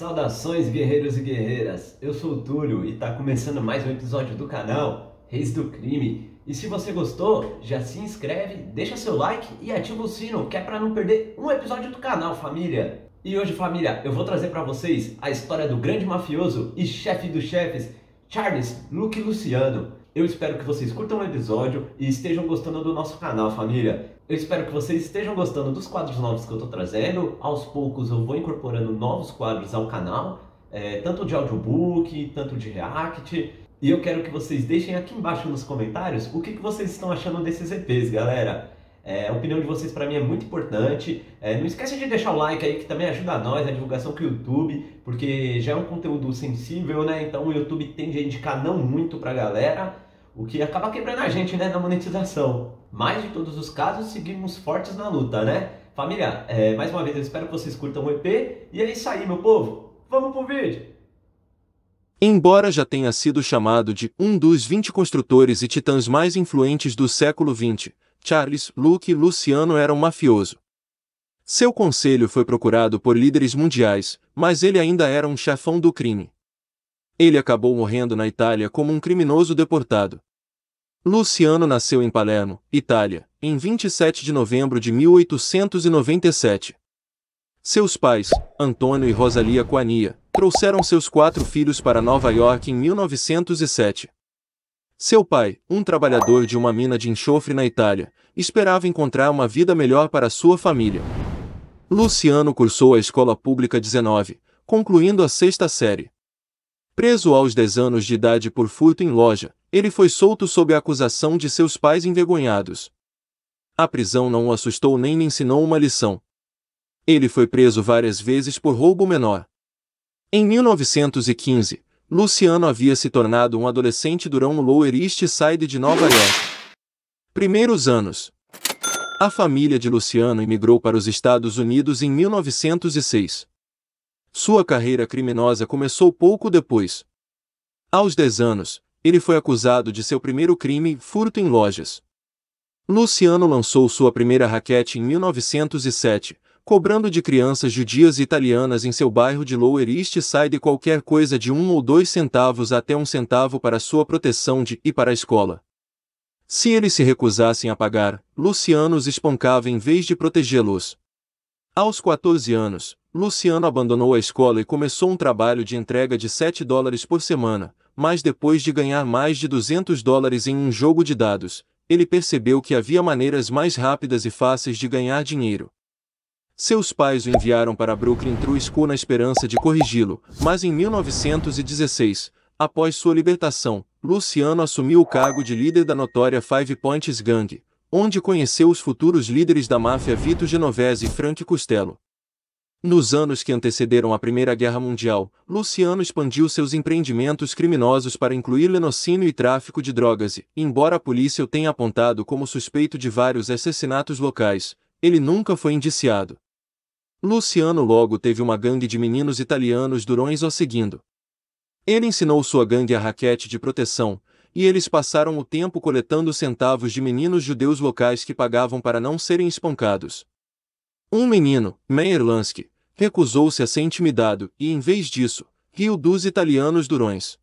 Saudações guerreiros e guerreiras, eu sou o Túlio e está começando mais um episódio do canal Reis do Crime. E se você gostou, já se inscreve, deixa seu like e ativa o sino, que é para não perder um episódio do canal, família. E hoje, família, eu vou trazer para vocês a história do grande mafioso e chefe dos chefes, Charles Luke Luciano. Eu espero que vocês curtam o episódio e estejam gostando do nosso canal, família. Eu espero que vocês estejam gostando dos quadros novos que eu estou trazendo. Aos poucos eu vou incorporando novos quadros ao canal, é, tanto de audiobook, tanto de react. E eu quero que vocês deixem aqui embaixo nos comentários o que, que vocês estão achando desses EPs, galera. É, a opinião de vocês para mim é muito importante. É, não esquece de deixar o like aí que também ajuda nós, a divulgação com o YouTube, porque já é um conteúdo sensível, né? Então o YouTube tende a indicar não muito pra galera, o que acaba quebrando a gente, né, na monetização. Mas de todos os casos, seguimos fortes na luta, né? Família, é, mais uma vez eu espero que vocês curtam o EP. E é isso aí, meu povo. Vamos pro vídeo! Embora já tenha sido chamado de um dos 20 construtores e titãs mais influentes do século XX, Charles Luke Luciano era um mafioso. Seu conselho foi procurado por líderes mundiais, mas ele ainda era um chefão do crime. Ele acabou morrendo na Itália como um criminoso deportado. Luciano nasceu em Palermo, Itália, em 27 de novembro de 1897. Seus pais, Antônio e Rosalia Coania, trouxeram seus quatro filhos para Nova York em 1907. Seu pai, um trabalhador de uma mina de enxofre na Itália, esperava encontrar uma vida melhor para sua família. Luciano cursou a escola pública 19, concluindo a sexta série. Preso aos 10 anos de idade por furto em loja, ele foi solto sob a acusação de seus pais envergonhados. A prisão não o assustou nem lhe ensinou uma lição. Ele foi preso várias vezes por roubo menor. Em 1915, Luciano havia se tornado um adolescente durão no Lower East Side de Nova York. Primeiros anos. A família de Luciano imigrou para os Estados Unidos em 1906. Sua carreira criminosa começou pouco depois. Aos 10 anos, ele foi acusado de seu primeiro crime, furto em lojas. Luciano lançou sua primeira raquete em 1907, cobrando de crianças judias e italianas em seu bairro de Lower East Side qualquer coisa de um ou dois centavos até um centavo para sua proteção de e para a escola. Se eles se recusassem a pagar, Luciano os espancava em vez de protegê-los. Aos 14 anos, Luciano abandonou a escola e começou um trabalho de entrega de 7 dólares por semana, mas depois de ganhar mais de 200 dólares em um jogo de dados, ele percebeu que havia maneiras mais rápidas e fáceis de ganhar dinheiro. Seus pais o enviaram para Brooklyn True School na esperança de corrigi-lo, mas em 1916, após sua libertação, Luciano assumiu o cargo de líder da notória Five Points Gang, onde conheceu os futuros líderes da máfia Vito Genovese e Frank Costello. Nos anos que antecederam a Primeira Guerra Mundial, Luciano expandiu seus empreendimentos criminosos para incluir lenocínio e tráfico de drogas e, embora a polícia o tenha apontado como suspeito de vários assassinatos locais, ele nunca foi indiciado. Luciano logo teve uma gangue de meninos italianos durões o seguindo. Ele ensinou sua gangue a raquete de proteção, e eles passaram o tempo coletando centavos de meninos judeus locais que pagavam para não serem espancados. Um menino, Meyer Lansky, recusou-se a ser intimidado e, em vez disso, riu dos italianos durões.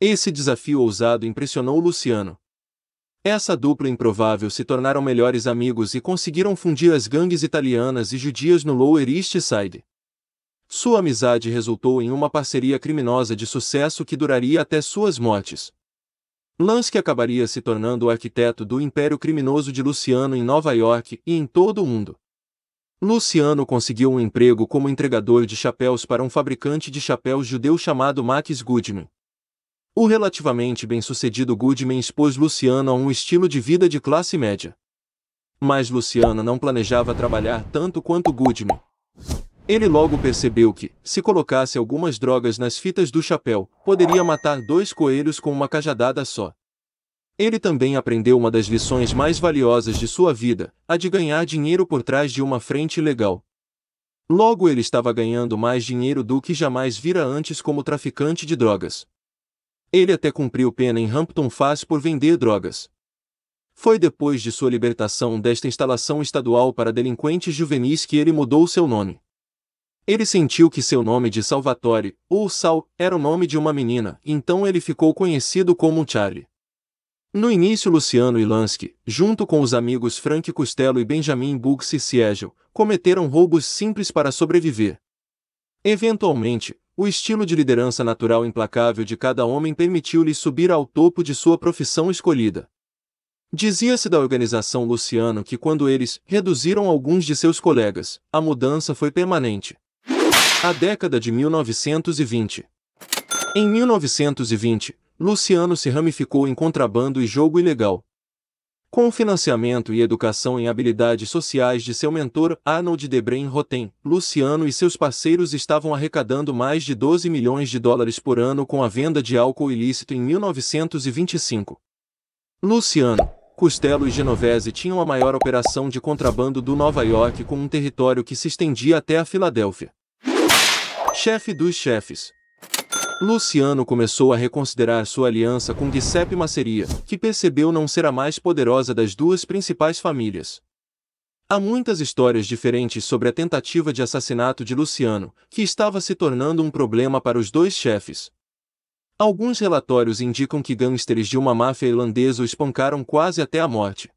Esse desafio ousado impressionou Luciano. Essa dupla improvável se tornaram melhores amigos e conseguiram fundir as gangues italianas e judias no Lower East Side. Sua amizade resultou em uma parceria criminosa de sucesso que duraria até suas mortes. Lansky acabaria se tornando o arquiteto do império criminoso de Luciano em Nova York e em todo o mundo. Luciano conseguiu um emprego como entregador de chapéus para um fabricante de chapéus judeu chamado Max Goodman. O relativamente bem-sucedido Goodman expôs Luciano a um estilo de vida de classe média. Mas Luciano não planejava trabalhar tanto quanto Goodman. Ele logo percebeu que, se colocasse algumas drogas nas fitas do chapéu, poderia matar dois coelhos com uma cajadada só. Ele também aprendeu uma das lições mais valiosas de sua vida, a de ganhar dinheiro por trás de uma frente legal. Logo ele estava ganhando mais dinheiro do que jamais vira antes como traficante de drogas. Ele até cumpriu pena em Hampton Falls por vender drogas. Foi depois de sua libertação desta instalação estadual para delinquentes juvenis que ele mudou seu nome. Ele sentiu que seu nome de Salvatore, ou Sal, era o nome de uma menina, então ele ficou conhecido como Charlie. No início Luciano e Lansky, junto com os amigos Frank Costello e Benjamin Bugsy Siegel, cometeram roubos simples para sobreviver. Eventualmente, o estilo de liderança natural implacável de cada homem permitiu-lhe subir ao topo de sua profissão escolhida. Dizia-se da organização Luciano que quando eles reduziram alguns de seus colegas, a mudança foi permanente. A década de 1920. Em 1920, Luciano se ramificou em contrabando e jogo ilegal. Com o financiamento e educação em habilidades sociais de seu mentor Arnold Debrein Rotem, Luciano e seus parceiros estavam arrecadando mais de 12 milhões de dólares por ano com a venda de álcool ilícito em 1925. Luciano, Costello e Genovese tinham a maior operação de contrabando do Nova York com um território que se estendia até a Filadélfia. Chefe dos chefes. Luciano começou a reconsiderar sua aliança com Giuseppe Masseria, que percebeu não ser a mais poderosa das duas principais famílias. Há muitas histórias diferentes sobre a tentativa de assassinato de Luciano, que estava se tornando um problema para os dois chefes. Alguns relatórios indicam que gangsters de uma máfia irlandesa o espancaram quase até a morte.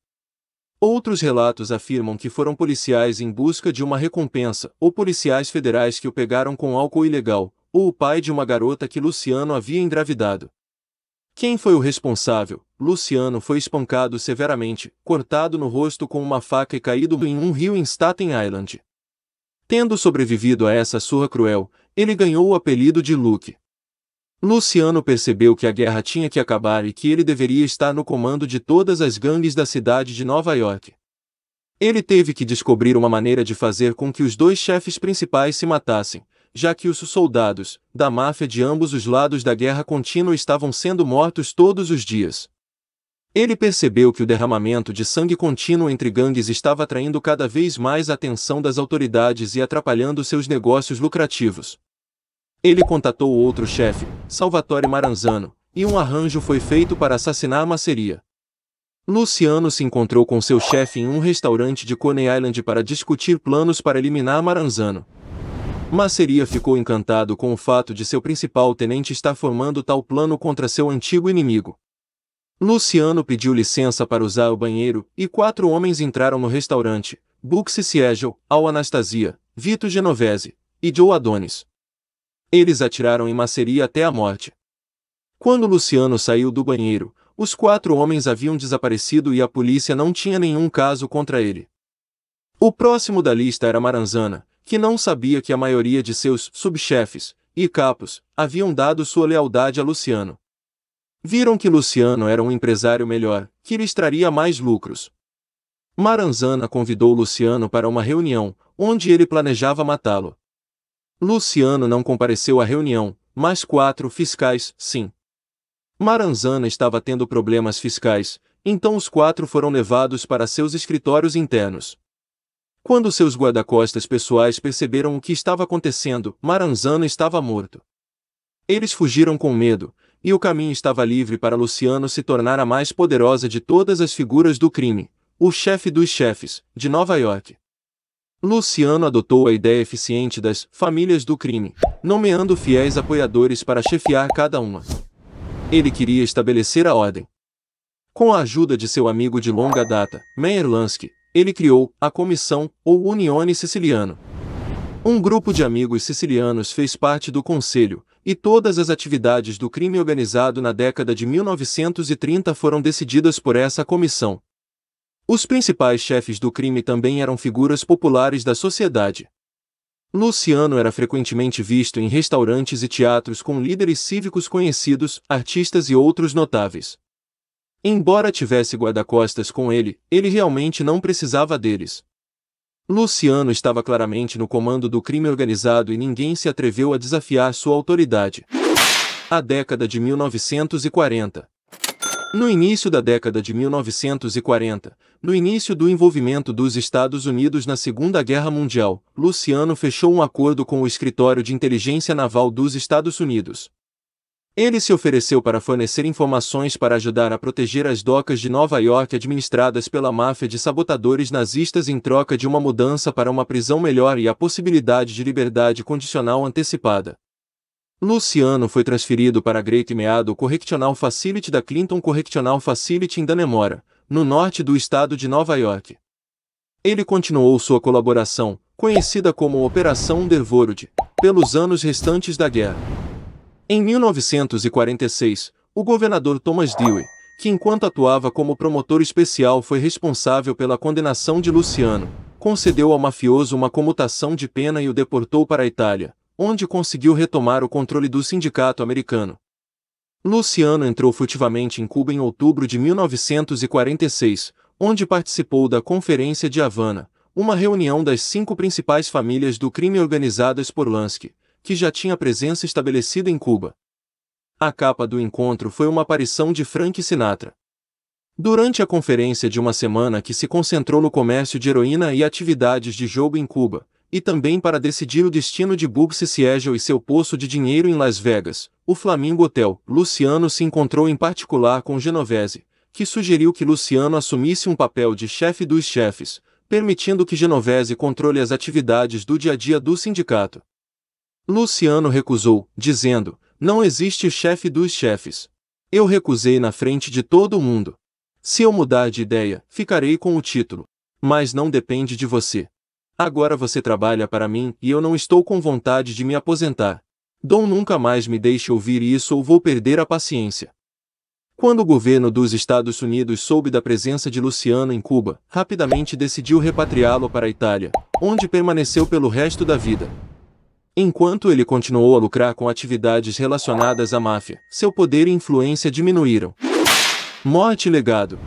Outros relatos afirmam que foram policiais em busca de uma recompensa, ou policiais federais que o pegaram com álcool ilegal, ou o pai de uma garota que Luciano havia engravidado. Quem foi o responsável? Luciano foi espancado severamente, cortado no rosto com uma faca e caído em um rio em Staten Island. Tendo sobrevivido a essa surra cruel, ele ganhou o apelido de Luke. Luciano percebeu que a guerra tinha que acabar e que ele deveria estar no comando de todas as gangues da cidade de Nova York. Ele teve que descobrir uma maneira de fazer com que os dois chefes principais se matassem, já que os soldados, da máfia de ambos os lados da guerra contínua estavam sendo mortos todos os dias. Ele percebeu que o derramamento de sangue contínuo entre gangues estava atraindo cada vez mais a atenção das autoridades e atrapalhando seus negócios lucrativos. Ele contatou outro chefe, Salvatore Maranzano, e um arranjo foi feito para assassinar Masseria. Luciano se encontrou com seu chefe em um restaurante de Coney Island para discutir planos para eliminar Maranzano. Masseria ficou encantado com o fato de seu principal tenente estar formando tal plano contra seu antigo inimigo. Luciano pediu licença para usar o banheiro, e quatro homens entraram no restaurante, Buxi Siegel, Al Anastasia, Vito Genovese e Joe Adonis. Eles atiraram em Maceria até a morte. Quando Luciano saiu do banheiro, os quatro homens haviam desaparecido e a polícia não tinha nenhum caso contra ele. O próximo da lista era Maranzana, que não sabia que a maioria de seus subchefes e capos haviam dado sua lealdade a Luciano. Viram que Luciano era um empresário melhor, que lhe traria mais lucros. Maranzana convidou Luciano para uma reunião, onde ele planejava matá-lo. Luciano não compareceu à reunião, mas quatro fiscais, sim. Maranzana estava tendo problemas fiscais, então os quatro foram levados para seus escritórios internos. Quando seus guarda-costas pessoais perceberam o que estava acontecendo, Maranzana estava morto. Eles fugiram com medo, e o caminho estava livre para Luciano se tornar a mais poderosa de todas as figuras do crime, o chefe dos chefes, de Nova York. Luciano adotou a ideia eficiente das famílias do crime, nomeando fiéis apoiadores para chefiar cada uma. Ele queria estabelecer a ordem. Com a ajuda de seu amigo de longa data, Meyer Lansky, ele criou a Comissão ou Unione Siciliano. Um grupo de amigos sicilianos fez parte do conselho, e todas as atividades do crime organizado na década de 1930 foram decididas por essa comissão. Os principais chefes do crime também eram figuras populares da sociedade. Luciano era frequentemente visto em restaurantes e teatros com líderes cívicos conhecidos, artistas e outros notáveis. Embora tivesse guarda-costas com ele, ele realmente não precisava deles. Luciano estava claramente no comando do crime organizado e ninguém se atreveu a desafiar sua autoridade. A década de 1940 no início da década de 1940, no início do envolvimento dos Estados Unidos na Segunda Guerra Mundial, Luciano fechou um acordo com o Escritório de Inteligência Naval dos Estados Unidos. Ele se ofereceu para fornecer informações para ajudar a proteger as docas de Nova York administradas pela máfia de sabotadores nazistas em troca de uma mudança para uma prisão melhor e a possibilidade de liberdade condicional antecipada. Luciano foi transferido para a Great Meado Correctional Facility da Clinton Correctional Facility em Dannemora, no norte do estado de Nova York. Ele continuou sua colaboração, conhecida como Operação Underworld, pelos anos restantes da guerra. Em 1946, o governador Thomas Dewey, que enquanto atuava como promotor especial foi responsável pela condenação de Luciano, concedeu ao mafioso uma comutação de pena e o deportou para a Itália, onde conseguiu retomar o controle do sindicato americano. Luciano entrou furtivamente em Cuba em outubro de 1946, onde participou da Conferência de Havana, uma reunião das cinco principais famílias do crime organizadas por Lansky, que já tinha presença estabelecida em Cuba. A capa do encontro foi uma aparição de Frank Sinatra. Durante a conferência de uma semana que se concentrou no comércio de heroína e atividades de jogo em Cuba, e também para decidir o destino de Bugsy Siegel e seu poço de dinheiro em Las Vegas, o Flamingo Hotel, Luciano se encontrou em particular com Genovese, que sugeriu que Luciano assumisse um papel de chefe dos chefes, permitindo que Genovese controle as atividades do dia a dia do sindicato. Luciano recusou, dizendo: Não existe chefe dos chefes. Eu recusei na frente de todo mundo. Se eu mudar de ideia, ficarei com o título. Mas não depende de você. Agora você trabalha para mim e eu não estou com vontade de me aposentar. Dom nunca mais me deixe ouvir isso ou vou perder a paciência. Quando o governo dos Estados Unidos soube da presença de Luciano em Cuba, rapidamente decidiu repatriá-lo para a Itália, onde permaneceu pelo resto da vida. Enquanto ele continuou a lucrar com atividades relacionadas à máfia, seu poder e influência diminuíram. Morte e legado.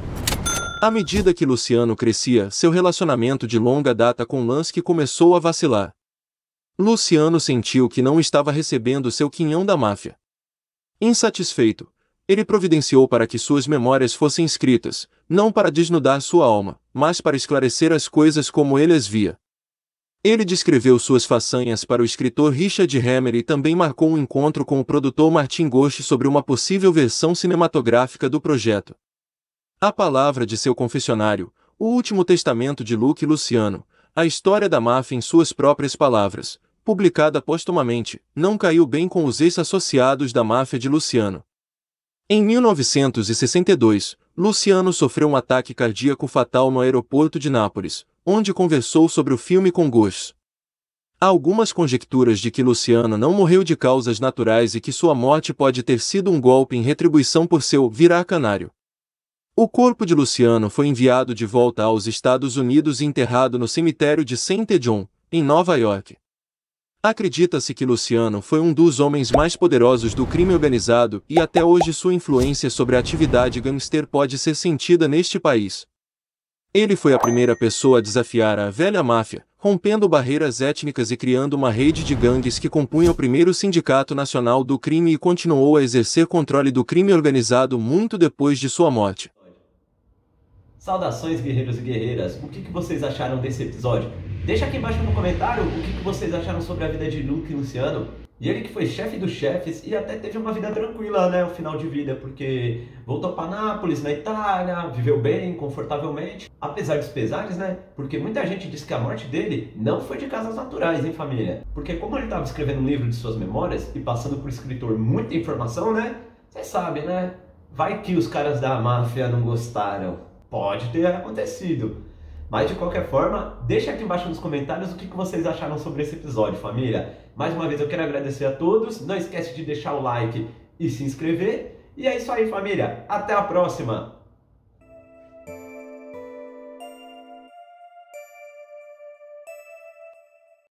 À medida que Luciano crescia, seu relacionamento de longa data com Lansky começou a vacilar. Luciano sentiu que não estava recebendo seu quinhão da máfia. Insatisfeito, ele providenciou para que suas memórias fossem escritas, não para desnudar sua alma, mas para esclarecer as coisas como ele as via. Ele descreveu suas façanhas para o escritor Richard Hammer e também marcou um encontro com o produtor Martin Ghost sobre uma possível versão cinematográfica do projeto. A palavra de seu confessionário, o último testamento de Luke Luciano, a história da máfia em suas próprias palavras, publicada postumamente, não caiu bem com os ex-associados da máfia de Luciano. Em 1962, Luciano sofreu um ataque cardíaco fatal no aeroporto de Nápoles, onde conversou sobre o filme com Gus. Há algumas conjecturas de que Luciano não morreu de causas naturais e que sua morte pode ter sido um golpe em retribuição por seu virar canário. O corpo de Luciano foi enviado de volta aos Estados Unidos e enterrado no cemitério de Saint John, em Nova York. Acredita-se que Luciano foi um dos homens mais poderosos do crime organizado e até hoje sua influência sobre a atividade gangster pode ser sentida neste país. Ele foi a primeira pessoa a desafiar a velha máfia, rompendo barreiras étnicas e criando uma rede de gangues que compunha o primeiro sindicato nacional do crime e continuou a exercer controle do crime organizado muito depois de sua morte. Saudações, guerreiros e guerreiras! O que, vocês acharam desse episódio? Deixa aqui embaixo no comentário o que vocês acharam sobre a vida de Luke e Luciano. E ele que foi chefe dos chefes e até teve uma vida tranquila, né, o final de vida, porque voltou para Nápoles, na Itália, viveu bem, confortavelmente, apesar dos pesares, né? Porque muita gente diz que a morte dele não foi de causas naturais, hein, família? Porque como ele estava escrevendo um livro de suas memórias e passando por escritor muita informação, né? Vocês sabem, né? Vai que os caras da máfia não gostaram. Pode ter acontecido. Mas de qualquer forma, deixa aqui embaixo nos comentários o que vocês acharam sobre esse episódio, família. Mais uma vez eu quero agradecer a todos. Não esquece de deixar o like e se inscrever. E é isso aí, família. Até a próxima!